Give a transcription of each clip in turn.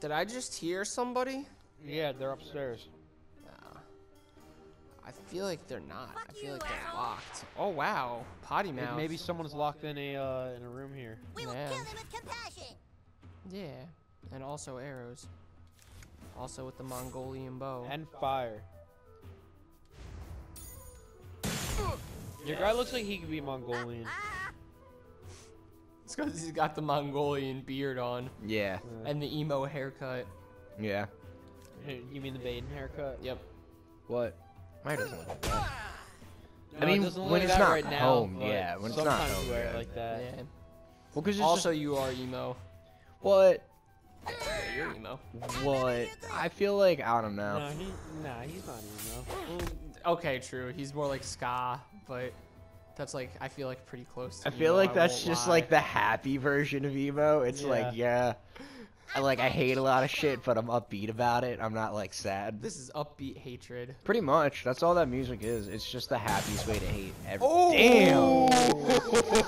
Did I just hear somebody? Yeah, they're upstairs. No. I feel like they're not. I feel like they're locked. Oh wow, potty Maybe, mouth. maybe someone's locked in a uh, in a room here. We will Man. kill them with compassion. Yeah, and also arrows. Also with the Mongolian bow. And fire. Your guy looks like he could be Mongolian. It's because he's got the Mongolian beard on Yeah. and the emo haircut. Yeah. You mean the Baden haircut? Yep. What? Mine doesn't look like that. No, I it mean, doesn't look when like it's that not right now, home, but yeah, when it's not sometimes home, wear it yeah. like that. Yeah. Well, because it's Also, just you are emo. what? Yeah, you're emo. What? I feel like I don't know. No, he, nah, he's not emo. Okay, true. He's more like ska, but that's like I feel like pretty close. To I feel emo, like that's just lie. like the happy version of emo. It's Yeah. like, yeah, I like I hate a lot of shit, but I'm upbeat about it. I'm not like sad. This is upbeat hatred. Pretty much, that's all that music is. It's just the happiest way to hate. Every- Oh! Damn!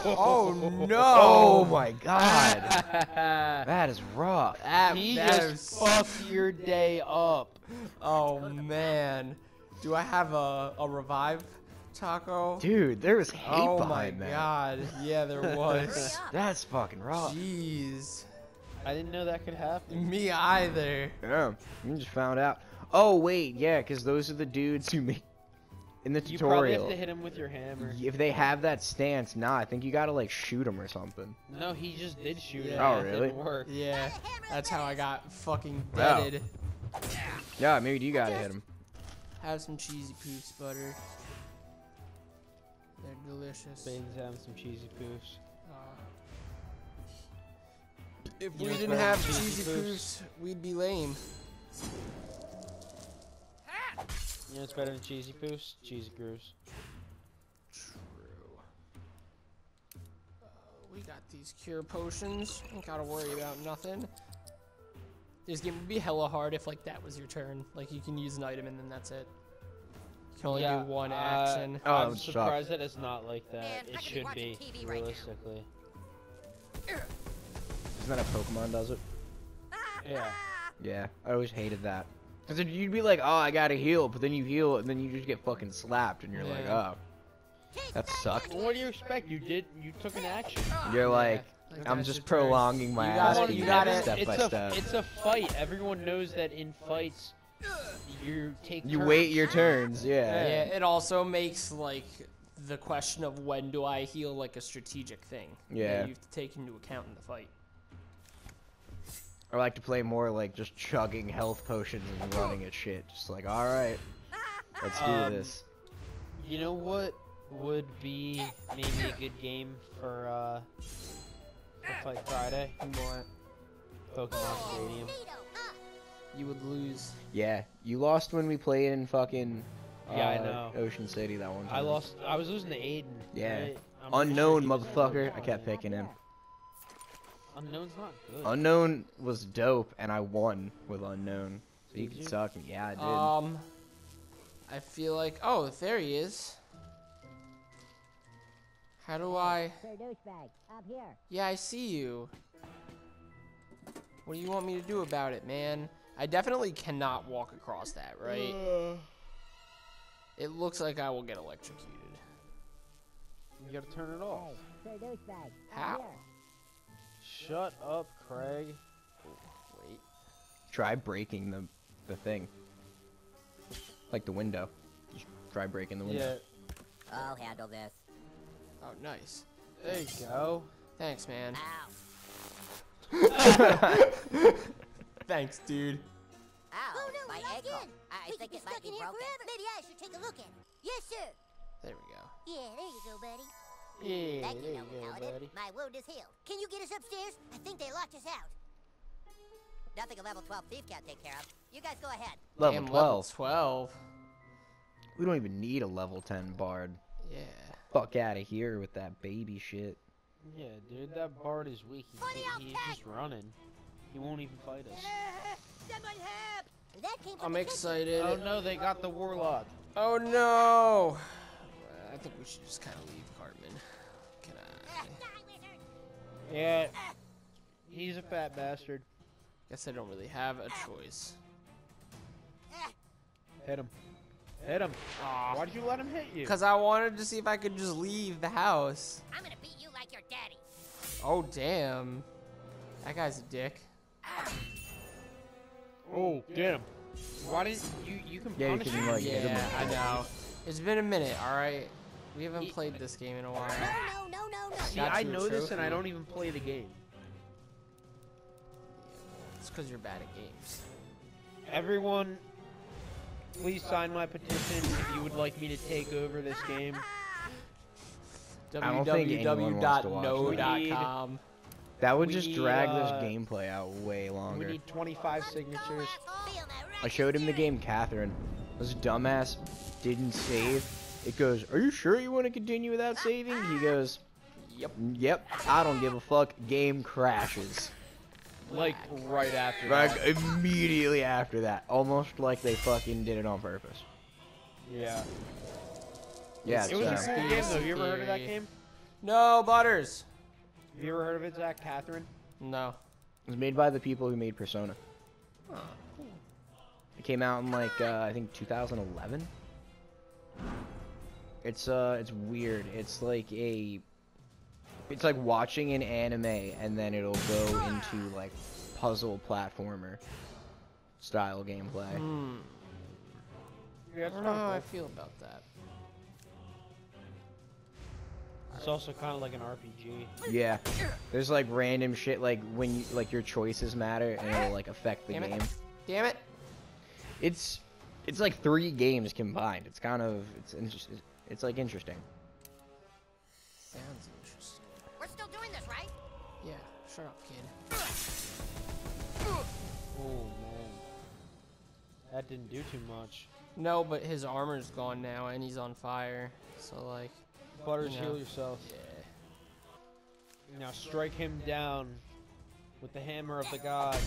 oh no! Oh my god, that is rough. That, he that just is- fucked your day up. Oh man, do I have a a revive taco? Dude, there was hate oh my behind that. god, yeah, there was. That's fucking rough. Jeez, I didn't know that could happen. me either. Yeah, you just found out. Oh wait, yeah, because those are the dudes who make in the tutorial. You probably tutorial. have to hit him with your hammer. If they have that stance, nah, I think you gotta like shoot them or something. No, he just did shoot it. Yeah. Oh, It really? didn't work. Yeah, that's how I got fucking Wow. deaded. Yeah, maybe you gotta hit him. Have some cheesy poofs butter. Delicious. Bane's having some cheesy poofs. Uh, if You we didn't have cheesy cheesy poofs, we'd be lame. You know what's better than cheesy poofs? Cheesy grooves. True. Uh, we got these cure potions. Ain't gotta worry about nothing. This game would be hella hard if like that was your turn. Like you can use an item and then that's it. You can only Yeah, do one uh, action. Oh, I'm would suck. surprised that it's not like that. Man, it could be should be, TV right now. realistically. Isn't that how Pokemon does it? ah, Yeah. ah. Yeah, I always hated that. Cause then you'd be like, oh, I gotta heal, but then you heal, and then you just get fucking slapped, and you're like, oh, that sucked. Well, what do you expect? You did. You took an action. You're like, Like, I'm just prolonging my You ass gotta- you gotta- step it's by a, step. It's a fight. Everyone knows that in fights, you take. You turns. wait your turns, yeah. Yeah, it also makes like the question of when do I heal like a strategic thing. Yeah. That you have to take into account in the fight. I like to play more like just chugging health potions and running at shit. Just like, all right, let's do Um, this. You know what would be maybe a good game for uh for Fight Friday? What? Pokemon Stadium. Neato. You would lose. Yeah, you lost when we played in fucking. Yeah, I uh, know. Ocean City that one time. I lost. I was losing to Aiden. Yeah. right? Unown sure motherfucker. I kept picking him. Unown's not good. Unown was dope, and I won with Unknown. So you Did can you? suck me. Yeah, I did. Um, I feel like oh, there he is. How do I? Sir douchebag, up here. Yeah, I see you. What do you want me to do about it, man? I definitely cannot walk across that, right? Mm. It looks like I will get electrocuted. You gotta turn it off. Oh, Sir douchebag, How? Shut up, Craig. Wait. Try breaking the the thing. Like the window. Just try breaking the window. Yeah. I'll handle this. Oh, nice. There you go. Thanks, man. Ow. Thanks, dude. Ow. Oh no, my not ankle. again. I, I think it might be broken. Maybe I should take a look at it. Yes, sir. There we go. Yeah, there you go, buddy. Yeah, Thank there you, you Noble go, Paladin. buddy. My wound is healed. Can you get us upstairs? I think they locked us out. Nothing a level 12 thief can't take care of. You guys go ahead. Level Damn, 12. 12. We don't even need a level 10 bard. Yeah. Fuck out of here with that baby shit. Yeah, dude, that Bard is weak. He's, he's just running. He won't even fight us. Someone help! That came I'm excited. Oh no, they got the Warlock. Oh no! I think we should just kind of leave Cartman. Can I? Yeah. He's a fat bastard. Guess I don't really have a choice. Hit him. Hit him. Aw. Why did you let him hit you? Because I wanted to see if I could just leave the house. I'm gonna beat you like your daddy. Oh, damn. That guy's a dick. Oh, damn. Why didn't you? You can Yeah, you punish can, like, him Yeah, I know. It's been a minute, alright? We haven't He- played this game in a while. No, no, no, no, no. See, I know this and I don't even play the game. It's because you're bad at games. Everyone, please sign my petition if you would like me to take over this game. I don't think anyone wants to watch www.no.com. That would We just need, drag uh, this gameplay out way longer. We need 25 signatures. I showed him the game Catherine. This dumbass didn't save. It goes, Are you sure you want to continue without saving? He goes, Yep. Yep, I don't give a fuck. Game crashes. Like right after Like that. immediately after that. Almost like they fucking did it on purpose. Yeah. Yeah, It was a cool uh, game though. You ever heard of that game? No, Butters. Have you ever heard of it, Zach? Catherine? No. it was made by the people who made Persona. It came out in like uh, I think 2011. It's uh, it's weird. It's like a, it's like watching an anime and then it'll go into like puzzle platformer style gameplay. Hmm. Yeah, I don't know kinda how I feel about that. It's also kind of like an RPG. Yeah, there's like random shit like when you, like your choices matter and it'll like affect the Damn it. game. Damn it. It's it's like three games combined. It's kind of it's interesting. It's like interesting. Sounds interesting. We're still doing this, right? Yeah, shut up, kid. Oh man. That didn't do too much. No, but his armor's gone now and he's on fire. So, like, Butters, You heal yourself. yeah. Now strike him down with the hammer of the gods.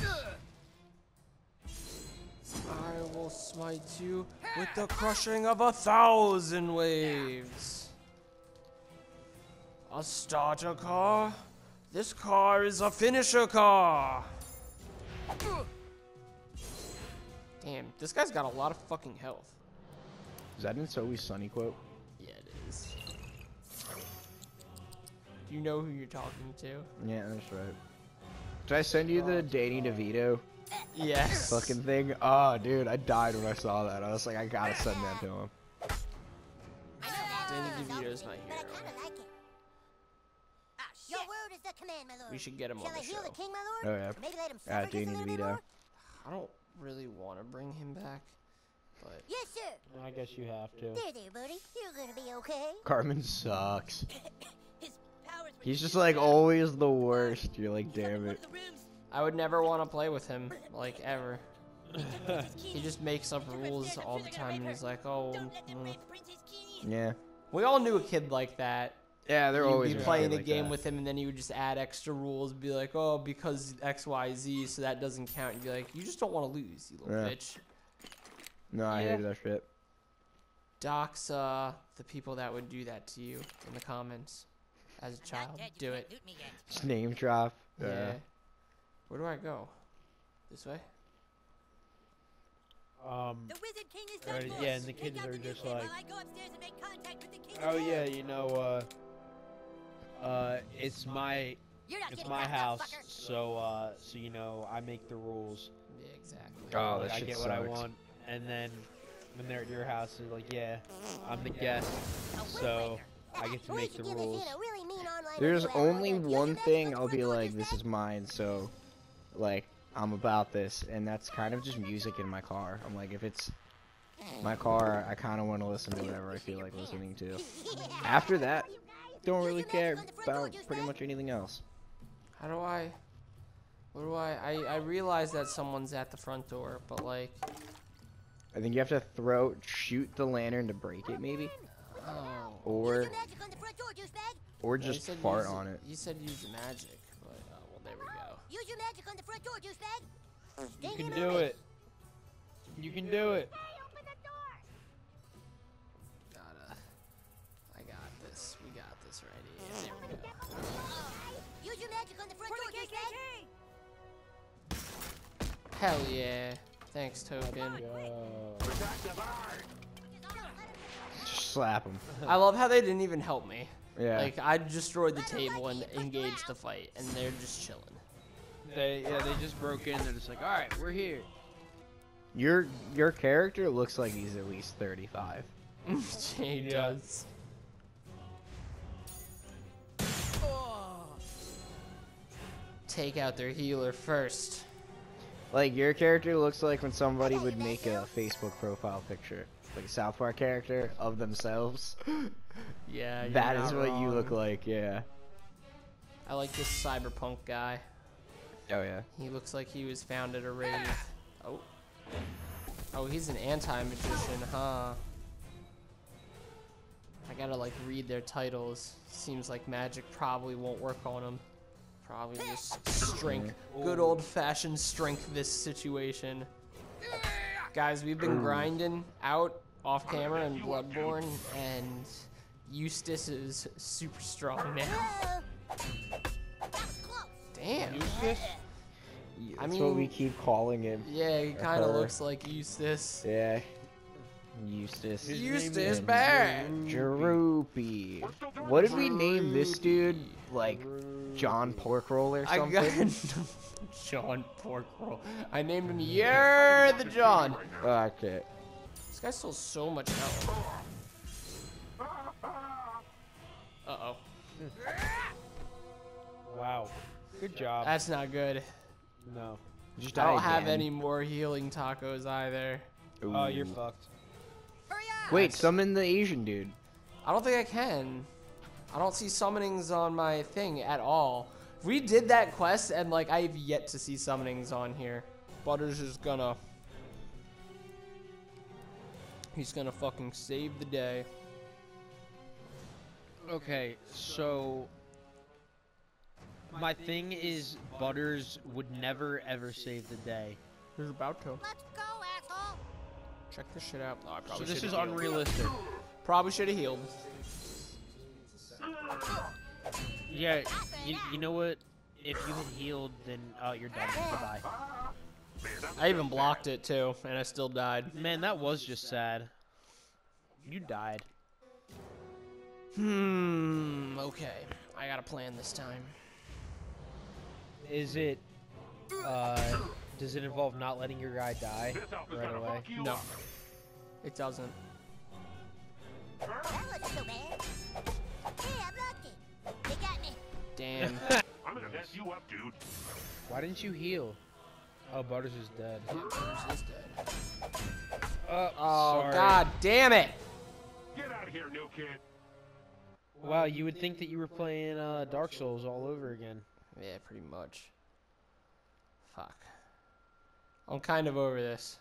I will smite you with the crushing of a thousand waves. A starter car? This car is a finisher car! Damn, this guy's got a lot of fucking health. Is that an It's Always Sunny quote? You know who you're talking to? Yeah, that's right. Did I send you the Danny DeVito Yes. fucking thing? Oh, dude, I died when I saw that. I was like, I gotta send that to him. I Danny sounds DeVito's my outdated, but I hero. kinda like it. Your word is the command, my lord. We should get him Shall on the I heal show. the king, my Oh, lord? yeah. Maybe let him Uh, suffer just a Danny little bit DeVito. more? I don't really want to bring him back, but Yes, sir. I guess you have to. There, there, buddy. You're gonna be okay. Cartman sucks. His powers were He's just like always the worst. You're like, He's up in damn it. of the rooms. I would never want to play with him, like ever. He just makes up rules all the time, and he's like, "Oh." Don't let them mm." rape the princess key. Yeah. We all knew a kid like that. Yeah, they're You'd always be playing a like game that. with him, and then he would just add extra rules, and be like, "Oh, because X, Y, Z, so that doesn't count." You'd be like, "You just don't want to lose, you little Yeah. bitch." No, I Yeah. hated that shit. Dox uh, the people that would do that to you in the comments as a I'm child. dead, Do it. loot me yet. Just name drop. Yeah. Where do I go? This way? Um. The Wizard King is Right, yeah, and the kids are the just nuclear like- while I go upstairs and make contact with the King Oh yeah, you know, uh, uh, it's my You're not it's my out, house, fucker. so uh, so you know, I make the rules. Yeah, exactly. Oh, Like, that I shit get what I want, and then when they're at your house, they're like, yeah, I'm the guest, so I get to make the give this rules. There's only one thing I'll be like, this is mine, so, like, I'm about this, and that's kind of just music in my car. I'm like, if it's my car, I kind of want to listen to whatever I feel like listening to. After that, don't really care magic on the front door, about pretty much anything else. How do I? What do I? I I realize that someone's at the front door, but like, I think you have to throw, shoot the lantern to break it, maybe, oh. Use or your magic on the front door, douchebag. or just said fart use- on it. He said use magic, but uh, well, there we go. Use your magic on the front door, douchebag. You Sting can do away. it. You can do it. Gotta. I got this. We got this right here. There we go. Use your magic on the front door, douchebag. Hell yeah. Thanks, Token. Just slap him. I love how they didn't even help me. Yeah. Like, I destroyed the table and engaged the fight, and they're just chilling. They yeah they just broke in. They're just like, all right, we're here. your your character looks like he's at least 35. he Yeah. does. Take out their healer first. Like your character looks like when somebody would make a Facebook profile picture, like a South Park character of themselves. Yeah, you're That is not what you look like. Yeah. I like this cyberpunk guy. Oh yeah. He looks like he was found at a rave. Oh. Oh, he's an anti-magician, huh? I gotta like read their titles. Seems like magic probably won't work on him. Probably just strength. Good old-fashioned strength this situation. Guys, we've been mm. grinding out off camera in Bloodborne, and Eustace is super strong now. Whoa. That was close. Damn. Eustace? That's I what we keep calling him. Yeah, he kind of looks like Eustace. Yeah. Eustace. His Eustace name is back. Droopy. What did we name this dude? Like John Porkroll or I something? got John Porkroll. I named him You're the John. Okay. This guy stole so much health. Uh oh. Wow. Good job. That's not good. no. Just I don't die have again. any more healing tacos either. Oh, you're fucked. Hurry up. Wait, summon the Asian dude. I don't think I can. I don't see summonings on my thing at all. We did that quest and like I have yet to see summonings on here. Butters is gonna He's gonna fucking save the day. Okay, so my thing is Butters would never ever save the day. He's about to. Let's go, asshole. Check this shit out. Oh, I So probably this should've is healed. unrealistic. Probably should have healed. Yeah, you, you know what? If you had healed, then uh, you're done. Goodbye. I even blocked it too, and I still died. Man, that was just sad. You died. Hmm. Okay. I got a plan this time. Is it? Uh, does it involve not letting your guy die right away? No. It doesn't. Damn. I'm gonna mess you up, dude. Why didn't you heal? Oh, Butters is dead. He's dead. Uh, Oh sorry. god damn it! Get out of here, new kid. Wow, you would think that you were playing uh, Dark Souls all over again. Yeah, pretty much. Fuck. I'm kind of over this.